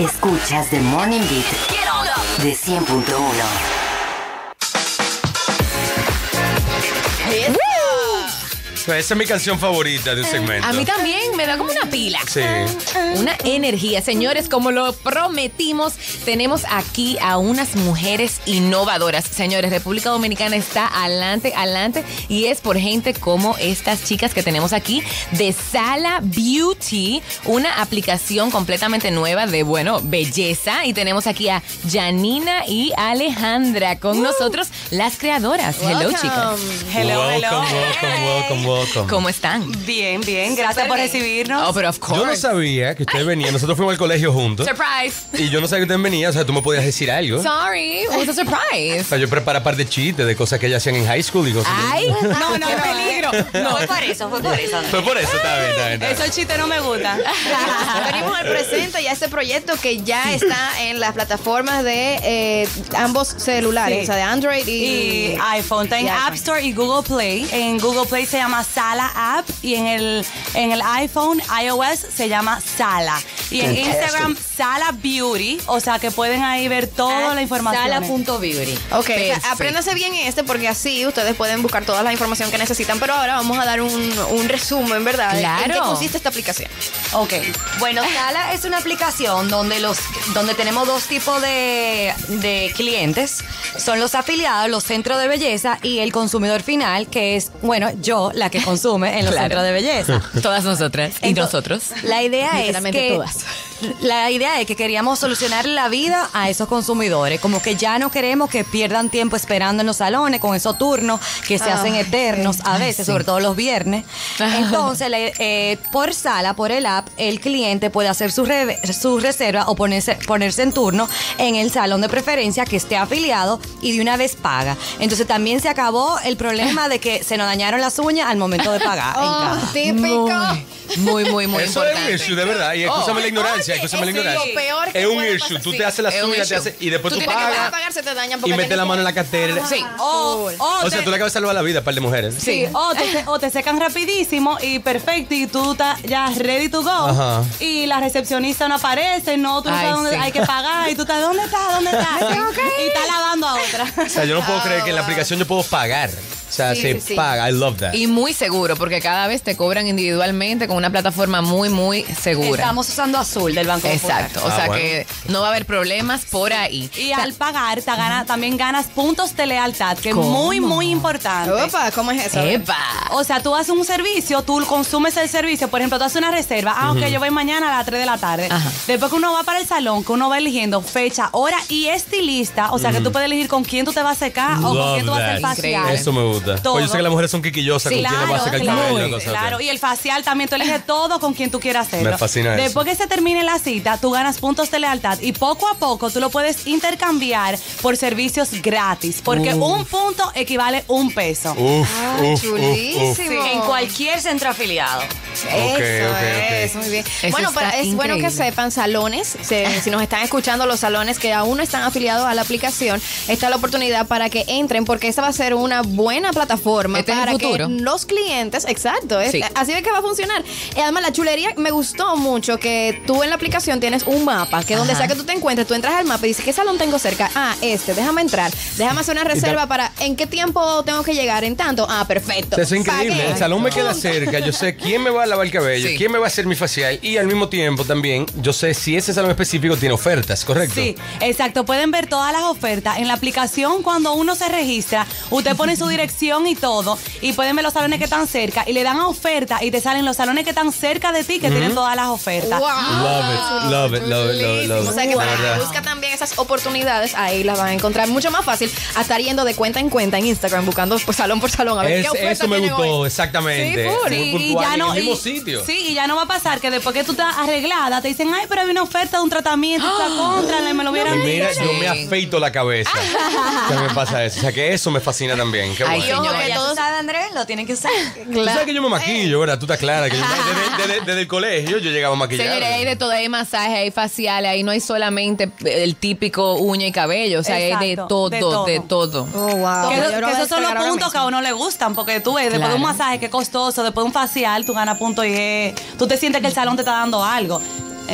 Escuchas The Morning Beat de 100.1. Esa es mi canción favorita de un segmento. A mí también me da como una pila. Sí. Una energía. Señores, como lo prometimos, tenemos aquí a unas mujeres innovadoras. Señores, República Dominicana está adelante, adelante. Y es por gente como estas chicas que tenemos aquí de Sala Beauty, una aplicación completamente nueva de, bueno, belleza. Y tenemos aquí a Janina y Alejandra con nosotros, las creadoras. Hello, chicas. Hello, welcome, hello. welcome, welcome, welcome. ¿Cómo están? Bien, bien. Gracias por recibirnos. Oh, pero of course. Yo no sabía que ustedes venían. Nosotros fuimos al colegio juntos. Surprise. Y yo no sabía que ustedes venían. O sea, tú me podías decir algo. O Sorry, it was a surprise. sea, yo preparaba par de chistes de cosas que ellas hacían en high school y cosas. Ay, No, no, qué no. fue por eso, fue por eso. Fue por eso, está bien, está bien. está bien. Esos chistes no me gustan. Venimos al presente y a este proyecto que ya está en las plataformas de eh, ambos celulares, Sí. o sea, de Android y, Y iPhone. Está en y App. Store y Google Play. En Google Play se llama Sala App y en el, en el iPhone, iOS, se llama Sala. Y en Instagram, Sala Beauty. O sea que pueden ahí ver toda la información. Sala.beauty. Ok, o sea, Perfecto. apréndase bien este porque así ustedes pueden buscar toda la información que necesitan. Pero ahora vamos a dar un, un resumen, ¿verdad? de ¿En qué Claro. consiste esta aplicación? Ok. Bueno, Sala es una aplicación donde los donde tenemos dos tipos de, de clientes. Son los afiliados, los centros de belleza y el consumidor final, que es, bueno, yo, la que consume en los Claro. centros de belleza. Todas nosotras y Entonces, nosotros. La idea es que todas. La idea es que queríamos solucionar la vida a esos consumidores, como que ya no queremos que pierdan tiempo esperando en los salones con esos turnos que se Ah, hacen eternos a veces, sobre todo los viernes. Entonces, eh, por sala, por el app, el cliente puede hacer su, re- su reserva o ponerse, ponerse en turno en el salón de preferencia que esté afiliado y de una vez paga. Entonces también se acabó el problema de que se nos dañaron las uñas al momento de pagar. en Oh, casa. típico. Muy, muy, muy Eso es un issue, de verdad. Y escúchame Oh. la ignorancia, escúchame la ignorancia. lo peor que Es un puede issue. pasar, Tú sí. te haces las Es un uñas te issue. haces- y después Tú tú, tienes que pagas pagar, se te dañan y metes la mano en la cartera. Sí. O, o O sea, te- tú le acabas de salvar la vida a un par de mujeres. Sí, o te, se- o te secan rapidísimo y perfecto y tú estás ya ready to go Ajá. y la recepcionista no aparece, no, tú no Ay, sabes dónde sí. hay que pagar y tú estás, ¿dónde estás? ¿Dónde estás? Y está lavando a otra. O sea, yo no puedo creer que en la aplicación yo puedo pagar. O sea, Sí, se sí, sí. paga. I love that. Y muy seguro, porque cada vez te cobran individualmente con una plataforma muy, muy segura. Estamos usando azul del Banco Popular. Exacto. O Ah, sea bueno. que no va a haber problemas por ahí. Y al pagar te gana- también ganas puntos de lealtad, que es muy, muy importante. Opa, ¿cómo es eso? ¡Epa! O sea, tú haces un servicio, tú consumes el servicio, por ejemplo, tú haces una reserva, ah, ok, yo voy mañana a las 3 de la tarde. Ajá. Después que uno va para el salón, que uno va eligiendo fecha, hora y estilista, o sea, que tú puedes elegir con quién tú te vas a secar o con quién tú vas a hacer facial. Eso me gusta. Todo. Pues yo sé que las mujeres son quiquillosas con quién le va a sacar el claro, cabello. cosas así. claro. Y el facial también, tú eliges todo con quien tú quieras hacerlo. Me fascina eso. Después que se termine la cita, tú ganas puntos de lealtad y poco a poco tú lo puedes intercambiar por servicios gratis, porque un punto equivale un peso. Uf, Ah, uf, uf, chulísimo. uf. En cualquier centro afiliado. Eso es, muy bien. Eso bueno, pero es bueno que sepan salones, se- si nos están escuchando los salones que aún no están afiliados a la aplicación, está la oportunidad para que entren porque esta va a ser una buena plataforma Este para futuro. que los clientes, exacto, es- Sí. así es que va a funcionar. Y además la chulería me gustó mucho que tú en la aplicación tienes un mapa, que donde sea que tú te encuentres, tú entras al mapa y dices, ¿qué salón tengo cerca? Ah, este, déjame entrar, déjame hacer una reserva para, ¿en qué tiempo tengo que llegar? En tanto, ah, perfecto. Eso es increíble. Pagué. El salón me queda cerca. Yo sé quién me va a lavar el cabello, Sí. quién me va a hacer mi facial y al mismo tiempo también yo sé si ese salón específico tiene ofertas, ¿correcto? Sí, exacto. Pueden ver todas las ofertas. En la aplicación, cuando uno se registra, usted pone su dirección y todo, y pueden ver los salones que están cerca, y le dan oferta, y te salen los salones que están cerca de ti, que tienen todas las ofertas. Wow. Love it, love it, love it, love it, love it. O sea que De para que busca también esas oportunidades, ahí las van a encontrar mucho más fácil a estar yendo de cuenta en cuenta en Instagram, buscando pues, salón por salón. A ver Es- qué oferta eso me tienen gustó, hoy. exactamente. Sí. Muy Sí, y ya en no, el mismo y- sitio. Sí, y ya no va a pasar que después que tú estás arreglada, te dicen, ay, pero hay una oferta de un tratamiento, tú estás contra, me lo hubieran Y mira, yo me afeito la cabeza. ¿Qué me pasa eso? O sea que eso me fascina también. Qué Ay, bueno. Y ojo Señora, que todos... sabes, Andrés, lo tienen que usar. Tú sabes que yo me maquillo, ¿verdad? Tú estás clara. Que yo- desde, desde- desde el colegio yo llegaba maquillado. Señores, hay de todo, hay masaje, hay facial, ahí no hay solamente el típico uña y cabello, o sea, hay de Exacto, todo, de de todo. todo. Oh, wow. Que, eso- que a esos son los puntos que a uno le gustan, porque tú ves, después de un Claro. masaje que es costoso, después de un facial, tú ganas puntos y es- tú te sientes que el salón te está dando algo.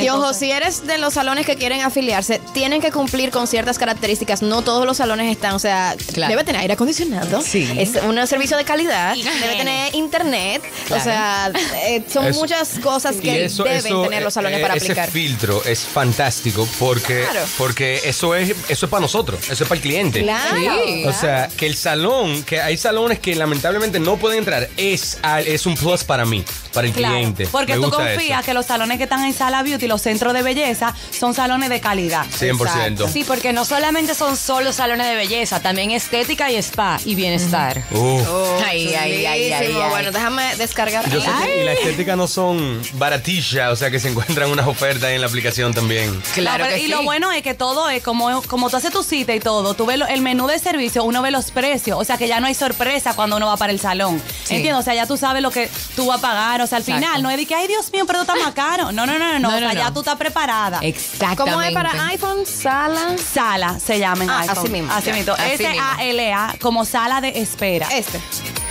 Y ojo, si eres de los salones que quieren afiliarse, tienen que cumplir con ciertas características. No todos los salones están, o sea, Claro. debe tener aire acondicionado. Sí. Es un servicio de calidad. Debe tener internet. Claro. O sea, eh, son Eso- muchas cosas que eso- deben eso, tener los salones eh, para ese aplicar. filtro es fantástico porque, Claro. porque eso es eso es para nosotros, eso es para el cliente. Claro. Sí. O sea, que el salón, que hay salones que lamentablemente no pueden entrar, es, es un plus para mí, para el Claro, cliente. porque Me tú confías eso. que los salones que están en Sala Beauty, los centros de belleza, son salones de calidad. 100%. Sí, porque no solamente son solo salones de belleza, también estética y spa y bienestar. Uf. Ay, ay, ay, ay, Chulísimo. ay. Bueno, déjame descargar. Yo sé ahí. que y la estética no son baratillas, o sea que se encuentran unas ofertas en la aplicación también. Claro No, pero- que y sí. lo bueno es que todo es como, como tú haces tu cita y todo, tú ves el menú de servicio, uno ve los precios, o sea que ya no hay sorpresa cuando uno va para el salón. Sí. ¿Entiendes? O sea, ya tú sabes lo que tú vas a pagar, o sea, al Exacto. final no es de que, ay Dios mío, pero está más caro. No, no, no, no, no, No, o sea, no, ya tú estás preparada. Exactamente. ¿Cómo es para iPhone? Sala. Sala se llama en Ah, iPhone. así mismo, Así mismo. S-A-L-A, como sala de espera. Este.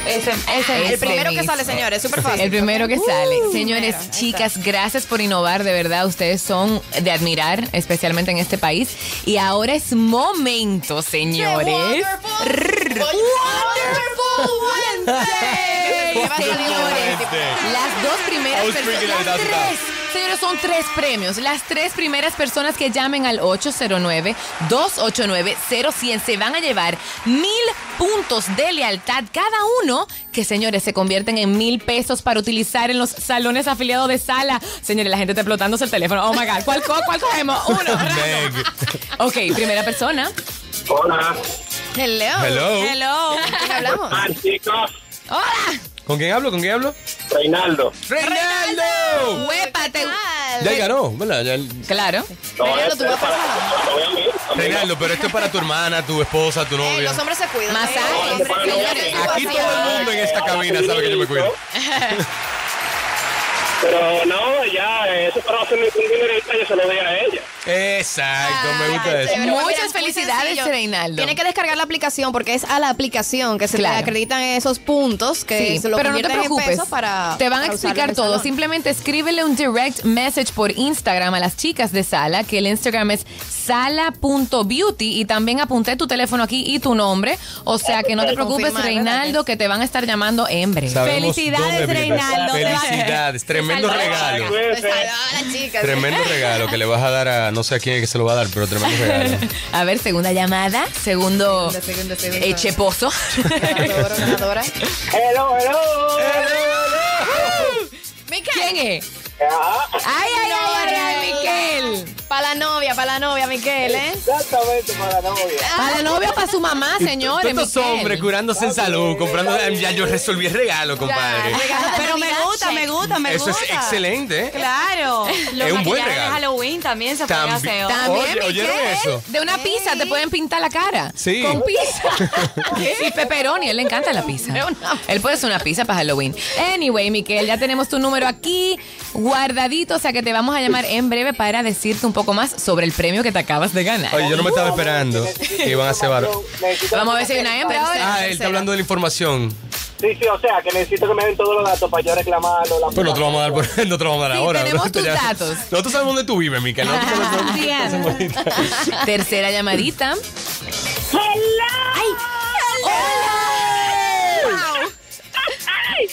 Ese, ese El Ese primero que sale, señores. Súper fácil. El primero que sale. Señores, primero, chicas, gracias por innovar, de verdad. Ustedes son de admirar, especialmente en este país. Y ahora es momento, señores. ¿Qué va a salir Señores, las dos primeras personas. Las tres. Señores, son tres premios. Las tres primeras personas que llamen al 809-289-0100 se van a llevar mil puntos de lealtad cada uno, que señores se convierten en mil pesos para utilizar en los salones afiliados de sala. Señores, la gente está explotándose el teléfono. Oh my God, ¿cuál, co- cuál cogemos? Uno. Meg. Ok, primera persona. Hola, Hello. Hello. Hello. ¿Con quién hablamos? ah, chicos, Hola. ¿Con quién hablo? ¿Con quién hablo? Reinaldo. ¡Reinaldo! Huépate. Ya ganó, ¿verdad? Ya- Claro. No, Reinaldo, este tú vas es para- para no, no, a mí, a mí Reinaldo, pero esto es para tu hermana, tu esposa, tu Eh, novia. los hombres se cuidan. Masaje. Eh, hombres, Bueno, señores, Aquí todo el mundo en esta cabina sabe que yo me cuido. Pero no, ya, eso para hacer un dinerito yo se lo doy a ella. Exacto, me gusta eso. chévere. Muchas Mira, es muy felicidades. Reinaldo. Tiene que descargar la aplicación porque es a la aplicación que se Claro. le acreditan esos puntos que Sí, se lo pero no te preocupes. para te van a explicar todo. Simplemente escríbele un direct message por Instagram a las chicas de Sala, que el Instagram es sala.beauty y también apunté tu teléfono aquí y tu nombre. O sea que no te preocupes. Reinaldo, que te van a estar llamando en breve. Sabemos Felicidades. Reinaldo. Felicidades, tremendo regalo. Pues. Tremendo regalo que le vas a dar a no sé a quién es que se lo va a dar, pero tremendo regalo. A ver, segunda llamada, segundo, Segundo, segundo, segundo. eh, cheposo. Ganadora, ganadora. Hello, hello. ¿Quién es? Ah, Ay, ay, ay, ay, ay, Miquel. Para la novia, para la novia, Miquel, ¿eh? exactamente para la novia. Para la novia, para su mamá, señores. Todos estos hombres curándose en salud, comprando. Ya yo resolví el regalo, compadre. Pero me gusta, me gusta, me Eso gusta. es excelente, ¿eh? Claro. Los Es un buen regalo. Halloween también se puede hacer. También, Oye, ¿oyeron Miquel, eso? De una pizza te pueden pintar la cara. Sí. Con pizza. y pepperoni, a él le encanta la pizza. Él puede hacer una pizza para Halloween. Anyway, Miquel, ya tenemos tu número aquí guardadito, o sea que te vamos a llamar en breve para decirte un poco más sobre el premio que te acabas de ganar. Oye, yo no me estaba esperando que iban a hacer varo. Vamos a ver si hay una hembra ahora. Ah, él está hablando de la información. Sí, sí, o sea, que necesito que me den todos los datos para yo reclamarlo. La Pues no te lo vamos a dar, por- no te lo vamos a dar Sí, ahora. tenemos Nosotros tus ya- datos. Nosotros sabemos dónde tú vives, Mica. Nosotros sabemos Bien. hacemos ahorita. Tercera llamadita.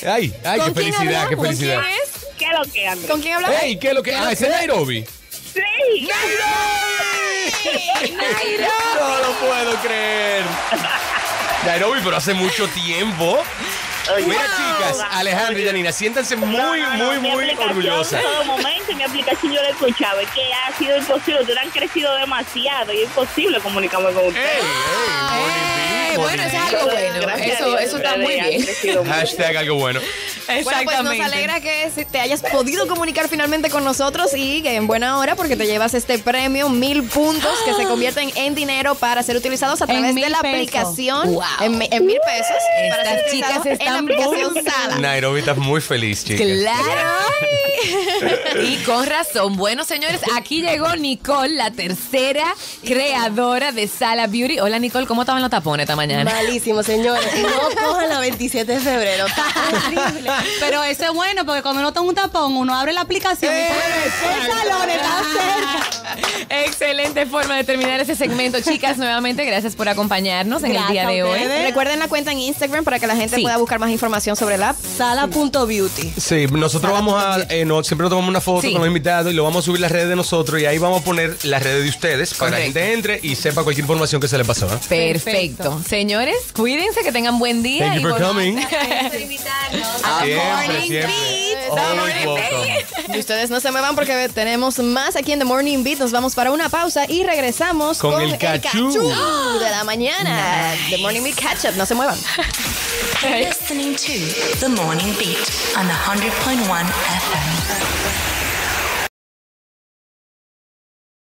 Ay, ay, qué ¿Con quién felicidad, qué hablamos? felicidad. ¿Quién es? ¿Qué es lo que anda? ¿Con quién hablamos? Ey, ¿qué es lo que? Ah, ese es Nairobi. Sí. No lo puedo creer. Nairobi, pero hace mucho tiempo. Mira, chicas, Alejandro y Janina, siéntanse muy, No, no, no, muy, muy orgullosas. En todo momento, en mi aplicación yo lo escuchaba. Es que ha sido imposible. Ustedes han crecido demasiado y es imposible comunicarme con ustedes. ey, Eh, Moni, bueno, eso es algo bueno. Gracias Eso, Dios, eso está muy bien. Hashtag algo bueno. Bueno, pues nos alegra que te hayas podido comunicar finalmente con nosotros y que en buena hora porque te llevas este premio, mil puntos que se convierten en dinero para ser utilizados a través de la pesos. aplicación Wow. en, mi- en mil pesos. para Estas ser chicas en la aplicación Sala. Nairobi está muy feliz, chicas. Claro. y con razón. Bueno, señores, aquí llegó Nicole, la tercera creadora de Sala Beauty. Hola, Nicole, ¿cómo estaban los tapones esta mañana? Malísimo, señores. No cojan la 27 de febrero. Está horrible. Pero eso es bueno porque cuando uno toma un tapón, uno abre la aplicación y puede ver qué salones están Excelente forma de terminar ese segmento. Chicas, nuevamente, gracias por acompañarnos en el día de hoy. Recuerden la cuenta en Instagram para que la gente Sí. pueda buscar más información sobre el app. Sala.beauty. Sí, nosotros vamos a, eh, no, siempre nos tomamos una foto Sí. con los invitados y lo vamos a subir a las redes de nosotros y ahí vamos a poner las redes de ustedes para que la gente entre y sepa cualquier información que se le pasó. ¿eh? Perfecto. Señores, cuídense, que tengan buen día. Thank you y for bueno, coming. Siempre, Morning siempre. Beat. Always welcome. Y ustedes no se me van porque tenemos más aquí en The Morning Beat. Nos vamos para una pausa y regresamos Con con, el cachú. de la mañana. The Morning Beat Catch Up. No se muevan. Listening to The Morning Beat on 100.1 FM.